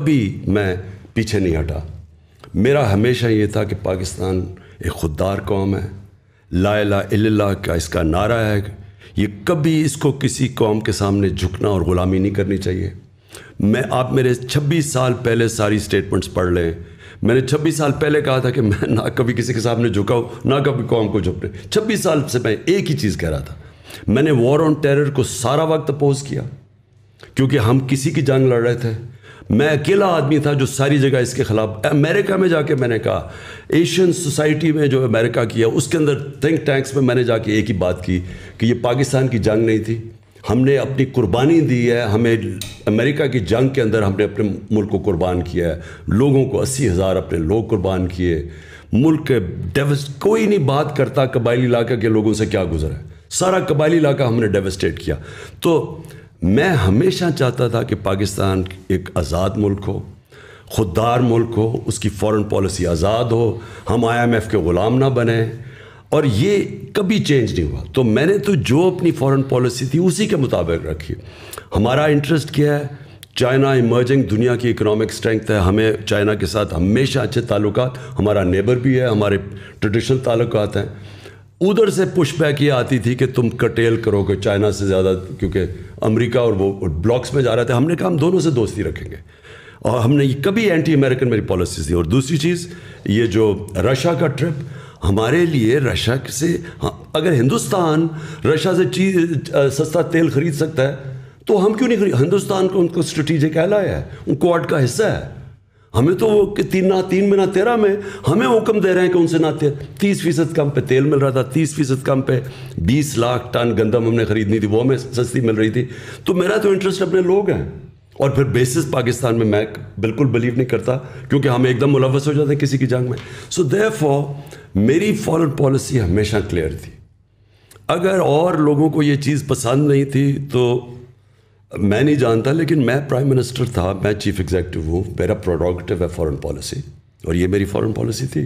कभी मैं पीछे नहीं हटा। मेरा हमेशा ये था कि पाकिस्तान एक खुददार कौम है। ला इला का इसका नारा है ये कभी इसको किसी कौम के सामने झुकना और ग़ुलामी नहीं करनी चाहिए। मैं, आप मेरे 26 साल पहले सारी स्टेटमेंट्स पढ़ लें। मैंने 26 साल पहले कहा था कि मैं ना कभी किसी के सामने झुकाऊँ, ना कभी कौम को झुकने। 26 साल से मैं एक ही चीज़ कह रहा था। मैंने वॉर ऑन टेरर को सारा वक्त अपोज किया, क्योंकि हम किसी की जंग लड़ रहे थे। मैं अकेला आदमी था जो सारी जगह इसके ख़िलाफ़, अमेरिका में जाके मैंने कहा एशियन सोसाइटी में जो अमेरिका किया उसके अंदर थिंक टैंक्स में मैंने जाके एक ही बात की, कि ये पाकिस्तान की जंग नहीं थी। हमने अपनी कुर्बानी दी है, हमें अमेरिका की जंग के अंदर हमने अपने मुल्क को कुर्बान किया है। लोगों को अस्सी हज़ार अपने लोग कुर्बान किए। मुल्क के कोई नहीं बात करता कबायली इलाका के लोगों से क्या गुजरा है। सारा कबायली इलाका हमने डेवस्टेट किया। तो मैं हमेशा चाहता था कि पाकिस्तान एक आज़ाद मुल्क हो, खुददार मुल्क हो, उसकी फॉरेन पॉलिसी आज़ाद हो, हम आईएमएफ के ग़ुलाम ना बने। और ये कभी चेंज नहीं हुआ। तो मैंने तो जो अपनी फॉरेन पॉलिसी थी उसी के मुताबिक रखी। हमारा इंटरेस्ट क्या है? चाइना इमर्जिंग दुनिया की इकोनॉमिक स्ट्रेंथ है। हमें चाइना के साथ हमेशा अच्छे ताल्लुक हमारा नेबर भी है, हमारे ट्रेडिशनल ताल्लुक हैं। उधर से पुशबैक ये आती थी कि तुम कटेल करोगे चाइना से ज़्यादा क्योंकि अमेरिका और वो ब्लॉक्स में जा रहे थे। हमने कहा हम दोनों से दोस्ती रखेंगे। और हमने कभी एंटी अमेरिकन मेरी पॉलिसी थी और दूसरी चीज़ ये जो रशिया का ट्रिप हमारे लिए रशिया से हाँ, अगर हिंदुस्तान रशिया से चीज़ सस्ता तेल खरीद सकता है तो हम क्यों नहीं खरीद? हिंदुस्तान को उनको स्ट्रेटिजिक एलाय है क्वाड का हिस्सा है। हमें तो वो कि तीन ना, तीन में ना, तेरह में, हमें हुक्म दे रहे हैं कि उनसे ना तीस फ़ीसद कम पे तेल मिल रहा था, तीस फ़ीसद कम पे बीस लाख टन गंदम हमने खरीदनी थी, वो हमें सस्ती मिल रही थी। तो मेरा तो इंटरेस्ट अपने लोग हैं। और फिर बेसिस पाकिस्तान में मैं बिल्कुल बिलीव नहीं करता, क्योंकि हम एकदम मुलवस हो जाते हैं किसी की जंग में। सो देर मेरी फॉरन पॉलिसी हमेशा क्लियर थी। अगर और लोगों को ये चीज़ पसंद नहीं थी तो मैं नहीं जानता, लेकिन मैं प्राइम मिनिस्टर था, मैं चीफ एग्जीक्यूटिव हूँ, मेरा प्रोडक्टिव है फॉरेन पॉलिसी और ये मेरी फॉरेन पॉलिसी थी।